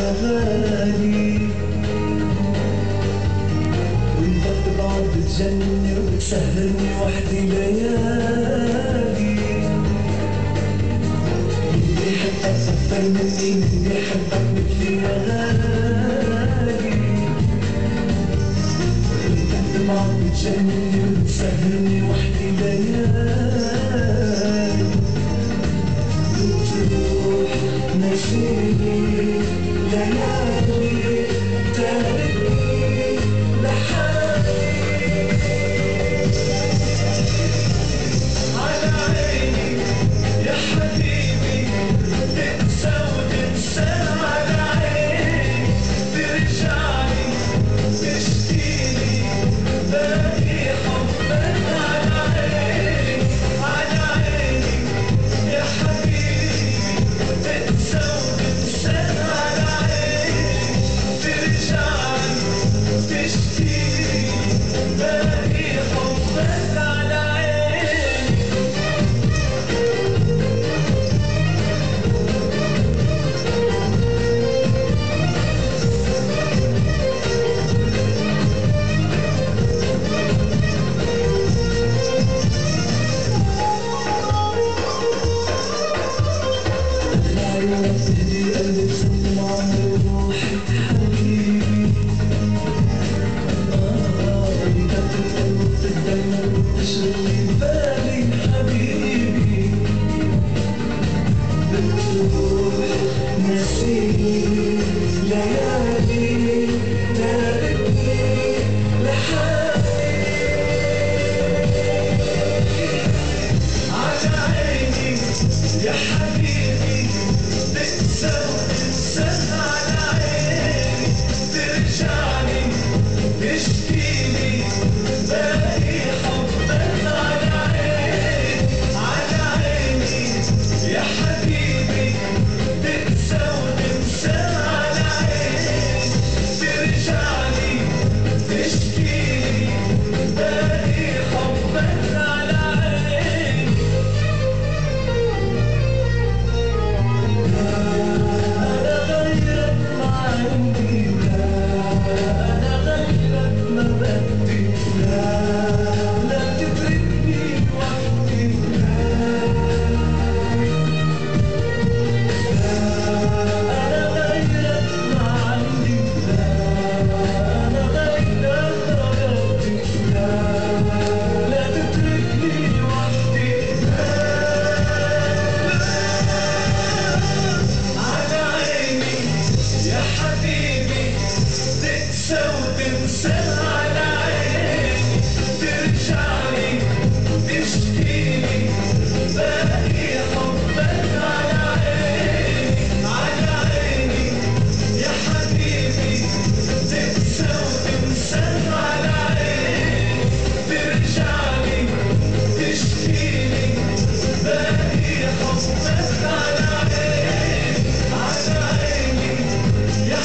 الزهادي والبط بعض بتجنني وبتسهرني وحدي ليالي من بيحبك صفر مني من بيحبك مثلي يا غالي وانت بعض بتجنني وبتسهرني وحدي ليالي shining. This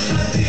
Shut